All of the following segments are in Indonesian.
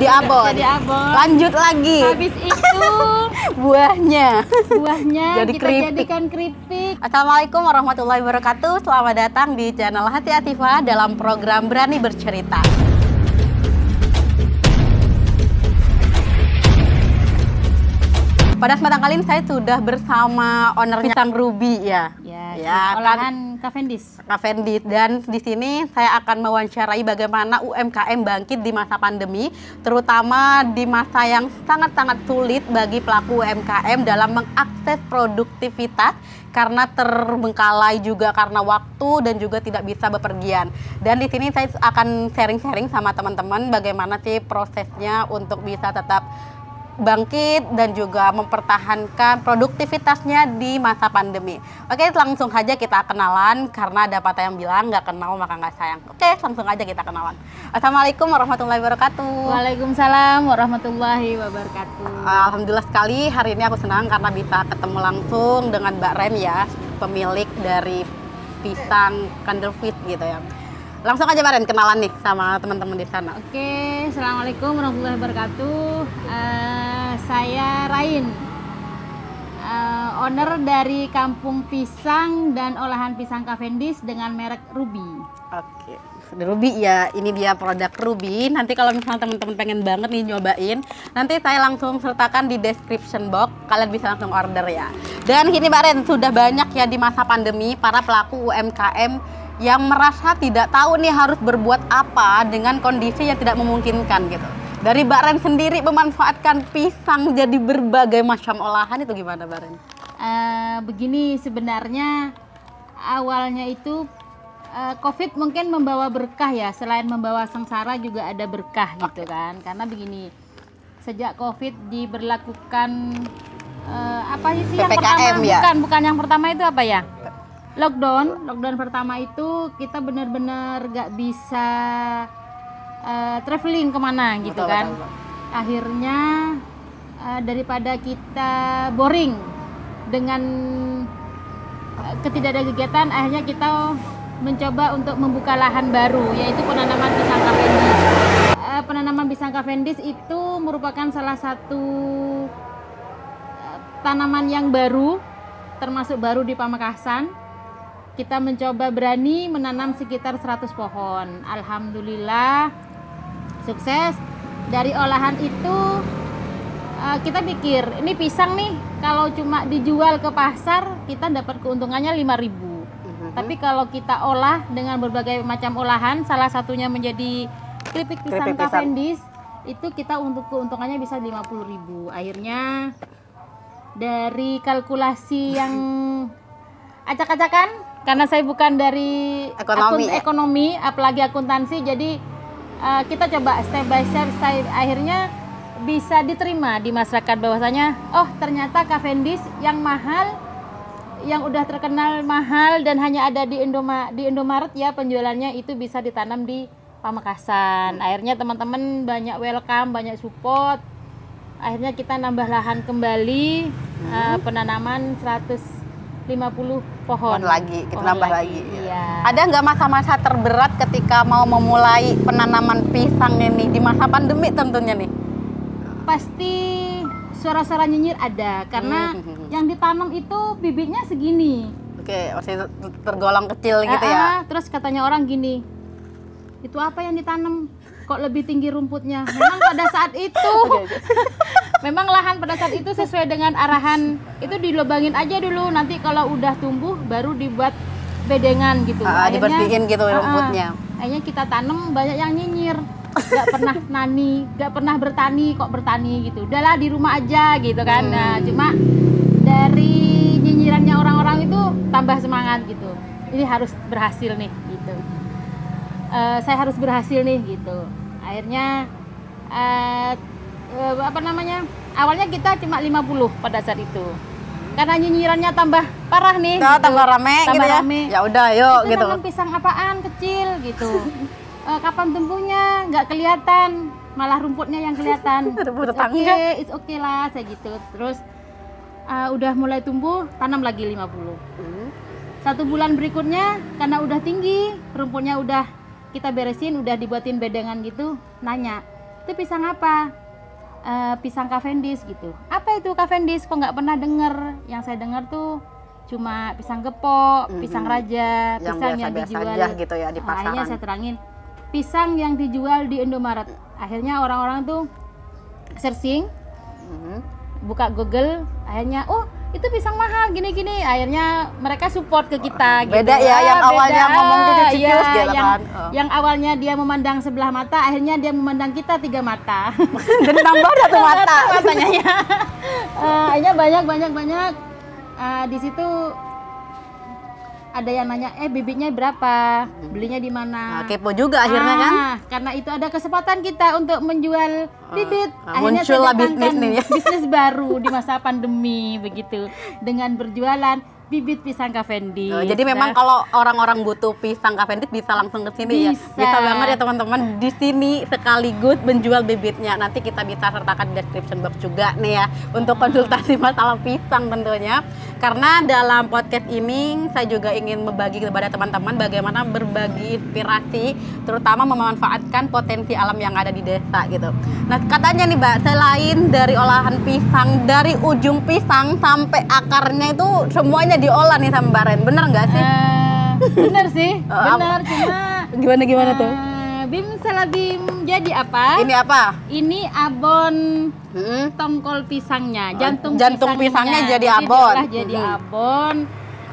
jadi abon. Jadi abon. Lanjut lagi. Habis itu Buahnya. buahnya Jadi kita keripik. jadikan keripik. Assalamualaikum warahmatullahi wabarakatuh. Selamat datang di channel Hati Atifa dalam program Berani Bercerita. Pada kesempatan kali ini saya sudah bersama ownernya Pisang Ruby ya. Ya, Ya, kan. Cavendish. Fendi dan di sini saya akan mewawancarai bagaimana UMKM bangkit di masa pandemi, terutama di masa yang sangat-sangat sulit bagi pelaku UMKM dalam mengakses produktivitas karena terbengkalai juga karena waktu dan juga tidak bisa bepergian. Dan di sini saya akan sharing-sharing sama teman-teman bagaimana sih prosesnya untuk bisa tetap bangkit dan juga mempertahankan produktivitasnya di masa pandemi. Oke, langsung saja kita kenalan karena ada patah yang bilang nggak kenal maka nggak sayang. Oke, langsung aja kita kenalan. Assalamualaikum warahmatullahi wabarakatuh. Waalaikumsalam warahmatullahi wabarakatuh. Alhamdulillah sekali hari ini aku senang karena bisa ketemu langsung dengan Mbak Rem ya, pemilik dari pisang candlefish gitu ya. Langsung aja Mbak Rem kenalan nih sama teman-teman di sana. Oke, assalamualaikum warahmatullahi wabarakatuh. Eh, saya Rain, Eh, owner dari Kampung Pisang dan olahan pisang Cavendish dengan merek Ruby. Oke, Ruby ya, ini dia produk Ruby. Nanti kalau misalnya teman-teman pengen banget nih nyobain, nanti saya langsung sertakan di description box. Kalian bisa langsung order ya. Dan ini Mbak Ren, sudah banyak ya di masa pandemi para pelaku UMKM yang merasa tidak tahu nih harus berbuat apa dengan kondisi yang tidak memungkinkan gitu. Dari Mbak Ren sendiri memanfaatkan pisang jadi berbagai macam olahan itu gimana Mbak Ren? Eh, begini sebenarnya awalnya itu eh, COVID mungkin membawa berkah ya. Selain membawa sengsara juga ada berkah gitu kan. Karena begini, sejak COVID diberlakukan eh, apa sih yang PPKM pertama? ya? Bukan, bukan yang pertama itu apa ya? Lockdown. Lockdown pertama itu kita benar-benar gak bisa eh, traveling ke mana gitu Betul, kan. betul, betul. Akhirnya eh, daripada kita boring dengan eh, ketidakada kegiatan akhirnya kita mencoba untuk membuka lahan baru yaitu penanaman pisang Cavendish. Eh, penanaman pisang Cavendish itu merupakan salah satu tanaman yang baru termasuk baru di Pamekasan. Kita mencoba berani menanam sekitar 100 pohon. Alhamdulillah sukses. Dari olahan itu eh, kita pikir ini pisang nih kalau cuma dijual ke pasar kita dapat keuntungannya 5000 Mhm. tapi kalau kita olah dengan berbagai macam olahan salah satunya menjadi keripik pisang. Cavendish itu kita untuk keuntungannya bisa 50.000 akhirnya dari kalkulasi yang acak-acakan karena saya bukan dari Ekonomi, ya? ekonomi apalagi akuntansi jadi uh, kita coba step by step saya akhirnya bisa diterima di masyarakat bahwasanya oh ternyata Cavendish yang mahal yang udah terkenal mahal dan hanya ada di Indoma di Indomaret ya penjualannya itu bisa ditanam di Pamekasan. Akhirnya teman-teman banyak welcome, banyak support. Akhirnya kita nambah lahan kembali eh, penanaman 150 pohon. Pohon lagi, kita Pohon nambah lagi. Iya. Ada nggak masa-masa terberat ketika mau memulai penanaman pisang ini di masa pandemi tentunya nih? Pasti suara-suara nyinyir ada karena Hmm. yang ditanam itu bibitnya segini. Oke, masih ter- tergolong kecil gitu Ah, ya. ah, terus katanya orang gini, itu apa yang ditanam? Kok lebih tinggi rumputnya? Memang pada saat itu, memang lahan pada saat itu sesuai dengan arahan itu dilobangin aja dulu. Nanti kalau udah tumbuh baru dibuat bedengan gitu. Ah, Akhirnya- dibersihin gitu ah, rumputnya. akhirnya kita tanam banyak yang nyinyir. Gak pernah nani, gak pernah bertani kok bertani gitu. Udahlah di rumah aja gitu kan. Hmm. Nah, cuma dari nyinyirannya orang-orang itu tambah semangat gitu. Ini harus berhasil nih gitu. Eh, saya harus berhasil nih gitu. Akhirnya eh, eh, apa namanya? Awalnya kita cuma 50 pada saat itu. Karena nyinyirannya tambah parah nih. Nah, gitu. tambah rame Tambah gitu ya. rame. Ya udah, yuk Itu gitu. nanam pisang apaan kecil gitu. Eh, kapan tumbuhnya nggak kelihatan, malah rumputnya yang kelihatan. Rumput It's tetangga. okay, it's okay lah saya gitu. Terus eh, udah mulai tumbuh, tanam lagi 50. Hmm. Satu bulan berikutnya karena udah tinggi, rumputnya udah kita beresin, udah dibuatin bedengan gitu, nanya, itu pisang apa? Eh, pisang Cavendish gitu. Apa itu Cavendish? Kok nggak pernah denger? Yang saya dengar tuh cuma pisang gepok Mhm. pisang raja Yang pisang yang biasa-biasa dijual. aja gitu ya di Nah, akhirnya pasaran. saya terangin. Pisang yang dijual di Indomaret. Akhirnya orang-orang tuh searching Mhm. buka Google akhirnya oh itu pisang mahal gini-gini akhirnya mereka support ke kita gitu. Beda ya, Ah, yang awalnya ngomong cucu-cucu, Iya, gitu yang, kan. Oh. yang awalnya dia memandang sebelah mata akhirnya dia memandang kita tiga mata Dan nambah satu mata. matanya ya Eh, akhirnya banyak banyak banyak Eh, di situ ada yang nanya eh bibitnya berapa belinya di mana Nah, kepo juga akhirnya kan. Ah, karena itu ada kesempatan kita untuk menjual bibit. ah, Akhirnya saya muncullah bisnis nih ya. bisnis baru di masa pandemi begitu dengan berjualan bibit pisang Cavendish. Oh, jadi memang kalau orang-orang butuh pisang Cavendish bisa langsung ke sini ya. Bisa. Bisa banget ya teman-teman di sini sekaligus menjual bibitnya. Nanti kita bisa sertakan di description box juga nih ya untuk konsultasi masalah pisang tentunya. Karena dalam podcast ini saya juga ingin membagi kepada teman-teman bagaimana berbagi inspirasi terutama memanfaatkan potensi alam yang ada di desa gitu. Nah, katanya nih Mbak, selain dari olahan pisang dari ujung pisang sampai akarnya itu semuanya diolah nih sama Mbak Ren. Bener nggak sih? Eh, bener sih, Oh, apa? bener cuma Gimana gimana tuh? eh, Bim salah Bim jadi apa? Ini apa? Ini abon Hmm. tongkol pisangnya, Oh, jantung, jantung pisangnya jadi abon. jadi Mhm. abon.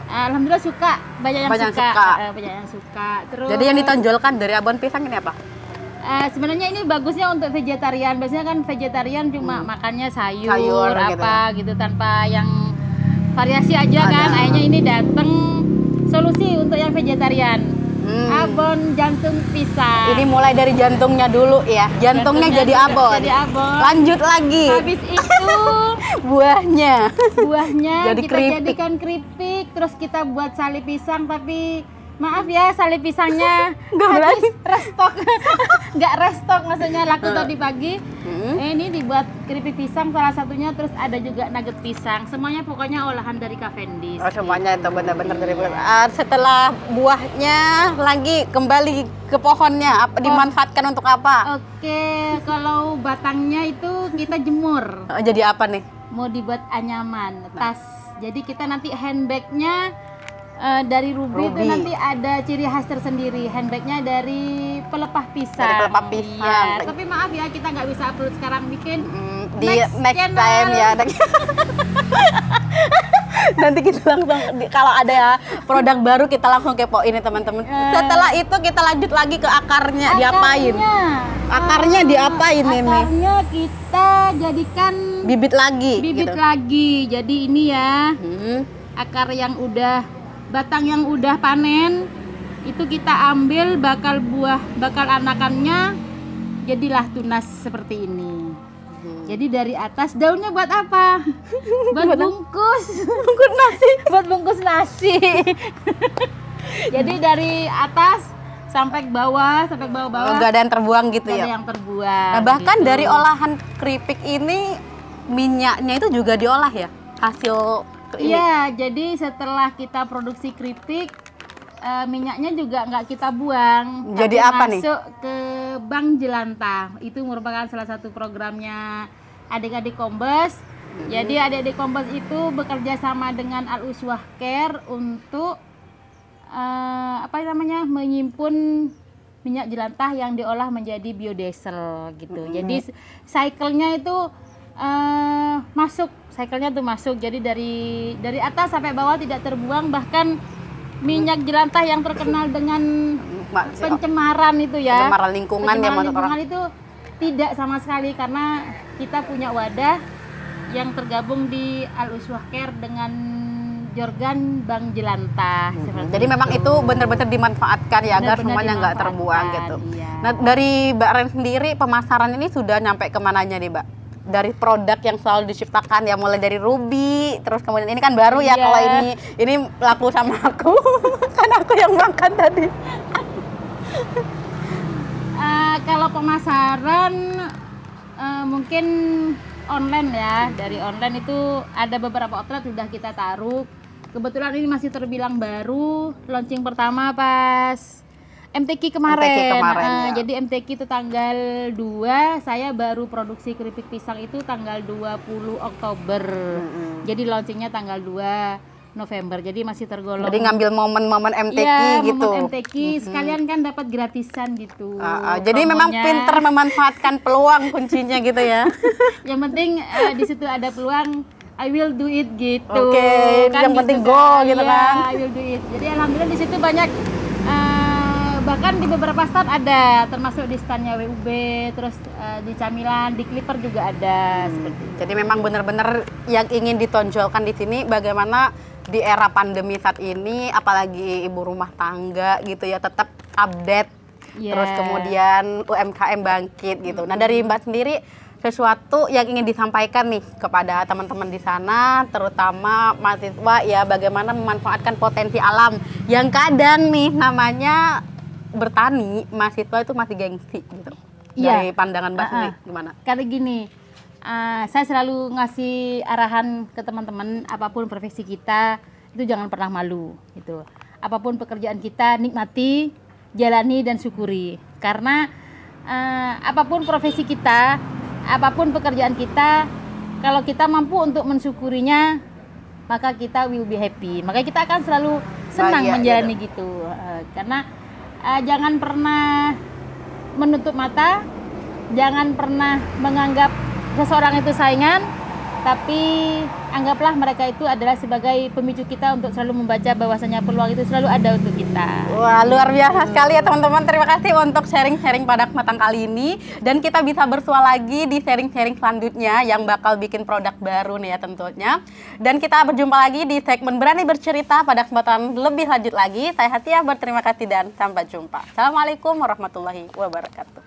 Alhamdulillah suka, banyak yang Banyak suka, suka. Eh, banyak yang suka. Terus Jadi yang ditonjolkan dari abon pisang ini apa? eh, sebenarnya ini bagusnya untuk vegetarian. Biasanya kan vegetarian cuma makannya sayur, Hmm. Sayur gitu apa gitu, tanpa yang variasi aja Ada. kan. Akhirnya ini datang solusi untuk yang vegetarian. Hmm. Abon jantung pisang. Ini mulai dari jantungnya dulu ya. Jantungnya, jadi juga abon. Jadi abon. Lanjut lagi. Habis itu Buahnya. buahnya Jadi kita keripik. jadikan keripik terus kita buat sali pisang tapi maaf ya sali pisangnya. Nggak habis restock. Nggak restock maksudnya laku tadi pagi. Hmm. eh, ini dibuat keripik pisang salah satunya terus ada juga nugget pisang. Semuanya pokoknya olahan dari Cavendish. Oh, semuanya itu benar-benar dari Ah, setelah buahnya lagi kembali ke pohonnya apa dimanfaatkan untuk apa? oke kalau batangnya itu kita jemur. Oh, jadi apa nih? mau dibuat anyaman tas. Jadi kita nanti handbagnya eh, dari Ruby, itu Ruby. nanti ada ciri khas tersendiri handbagnya dari pelepah pisang Dari pelepah pisang. Iya, tapi maaf ya kita nggak bisa upload sekarang bikin Hmm, di Next next, channel. time ya. Nanti kita langsung kalau ada produk baru kita langsung kepoin ya teman-teman. Eh. Setelah itu kita lanjut lagi ke akarnya, diapain? Akarnya, Akarnya ah, diapain ini? akarnya kita jadikan Bibit lagi bibit gitu. lagi jadi ini ya Hmm. akar yang udah batang yang udah panen itu kita ambil bakal buah bakal anakannya jadilah tunas seperti ini Hmm. jadi dari atas daunnya buat apa buat bungkus Bungkus nasi. buat bungkus nasi jadi dari atas sampai ke bawah sampai ke Oh, bawah-bawah nggak ada yang terbuang gitu nggak ada ya. yang terbuang Nah, bahkan gitu. dari olahan keripik ini minyaknya itu juga diolah ya. Hasil ini. Iya, jadi setelah kita produksi keripik, eh, minyaknya juga nggak kita buang. Jadi apa nih? Masuk ke Bank Jelantah. Itu merupakan salah satu programnya adik-adik Kombes. Hmm. Jadi adik-adik Kombes itu bekerja sama dengan Al Uswah Care untuk eh, apa namanya menyimpun minyak jelantah yang diolah menjadi biodiesel gitu. Hmm. Jadi cycle-nya itu eh, masuk, cycle-nya tuh masuk. Jadi dari dari atas sampai bawah tidak terbuang bahkan minyak jelantah yang terkenal dengan pencemaran itu ya. pencemaran lingkungan ya Pencemaran orang. lingkungan itu tidak sama sekali karena kita punya wadah yang tergabung di Al Uswah Care dengan Jorgan Bank Jelantah. seperti Jadi memang itu benar-benar dimanfaatkan ya agar semuanya nggak terbuang gitu. iya. Nah dari Mbak Ren sendiri pemasaran ini sudah nyampe ke mananya nih Mbak? Dari produk yang selalu diciptakan ya mulai dari Ruby, terus kemudian ini kan baru ya Iya. kalau ini ini laku sama aku, kan aku yang makan tadi. Eh, kalau pemasaran eh, mungkin online ya dari online itu ada beberapa outlet sudah kita taruh kebetulan ini masih terbilang baru launching pertama pas MTQ kemarin. MTQ kemarin, Ah, ya. Jadi MTQ itu tanggal 2, saya baru produksi keripik pisang itu tanggal 20 Oktober. Mm-mm. Jadi launchingnya tanggal 2 November. Jadi masih tergolong Jadi ngambil momen-momen MTQ Iya, gitu. momen MTQ sekalian kan dapat gratisan gitu. Ah, ah, jadi memang pinter memanfaatkan peluang kuncinya gitu ya. Yang penting eh, di situ ada peluang I will do it gitu. Oke, yang penting go gitu Iya, kan. I will do it. Jadi alhamdulillah di situ banyak bahkan di beberapa stand ada, termasuk di standnya WUB, terus eh, di Camilan, di Clipper juga ada seperti itu. Jadi memang benar-benar yang ingin ditonjolkan di sini bagaimana di era pandemi saat ini apalagi ibu rumah tangga gitu ya tetap update Iya. terus kemudian UMKM bangkit gitu. Nah, dari Mbak sendiri sesuatu yang ingin disampaikan nih kepada teman-teman di sana terutama mahasiswa ya bagaimana memanfaatkan potensi alam yang kadang nih namanya bertani mahasiswa itu masih gengsi gitu. Iya. Dari pandangan Mbak sendiri gimana? Karena gini, eh, saya selalu ngasih arahan ke teman-teman apa pun profesi kita itu jangan pernah malu gitu. Apa pun pekerjaan kita nikmati, jalani dan syukuri. Karena eh, apa pun profesi kita, apa pun pekerjaan kita, kalau kita mampu untuk mensyukurinya, maka kita will be happy. Maka kita akan selalu senang Bahagia, menjalani gitu. Eh, karena eh, jangan pernah menutup mata, jangan pernah menganggap seseorang itu saingan, tapi anggaplah mereka itu adalah sebagai pemicu kita untuk selalu membaca bahwasanya peluang itu selalu ada untuk kita. Wah luar biasa sekali ya teman-teman. Terima kasih untuk sharing-sharing pada kesempatan kali ini. Dan kita bisa bersua lagi di sharing-sharing selanjutnya Yang bakal bikin produk baru nih ya tentunya. Dan kita berjumpa lagi di segmen Berani Bercerita pada kesempatan lebih lanjut lagi. Saya Hatiah berterima kasih dan sampai jumpa. Assalamualaikum warahmatullahi wabarakatuh